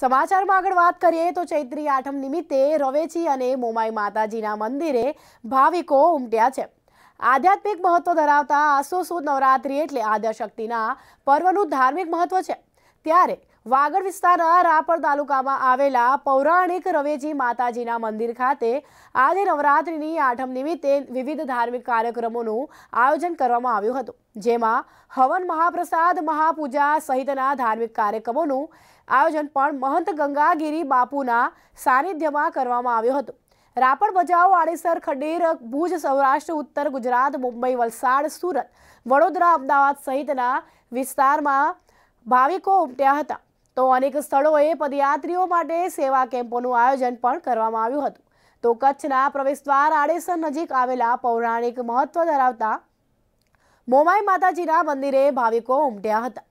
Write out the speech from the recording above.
સમાચારમાં આગળ વાત કરીએ તો ચૈત્રી આઠમ નિમિત્તે રવેચી અને મોમાઈ માતાજીના મંદિરે ભાવિકો ઉમટ્યા છે. આધ્યાત્મિક મહત્વ ધરાવતા આસો સુદ નવરાત્રિ એટલે આદ્યશક્તિના પર્વનું ધાર્મિક મહત્વ છે. ત્યારે વાગડ વિસ્તારના રાપર તાલુકામાં આવેલા પૌરાણિક રવેજી માતાજીના મંદિર ખાતે આજે નવરાત્રિની આઠમ નિમિત્તે વિવિધ ધાર્મિક કાર્યક્રમોનું આયોજન કરવામાં આવ્યું હતું, જેમાં હવન મહાપ્રસાદ, મહાપૂજા સહિતના ધાર્મિક કાર્યક્રમોનું આયોજન પણ મહંત ગંગાગીરી બાપુના સાનિધ્યમાં કરવામાં આવ્યું હતું. રાપર ભચાઉ આડેસર, ખડીર, ભુજ, સૌરાષ્ટ્ર, ઉત્તર ગુજરાત, મુંબઈ, વલસાડ, સુરત, વડોદરા, અમદાવાદ સહિતના વિસ્તારમાં ભાવિકો ઉમટ્યા હતા. તો અનેક સ્થળોએ પદયાત્રીઓ માટે સેવા કેમ્પોનું આયોજન પણ કરવામાં આવ્યું હતું. તો કચ્છના પ્રવેશદ્વાર આડેસર નજીક આવેલા પૌરાણિક મહત્વ ધરાવતા મોમાઈ માતાજીના મંદિરે ભાવિકો ઉમટ્યા હતા.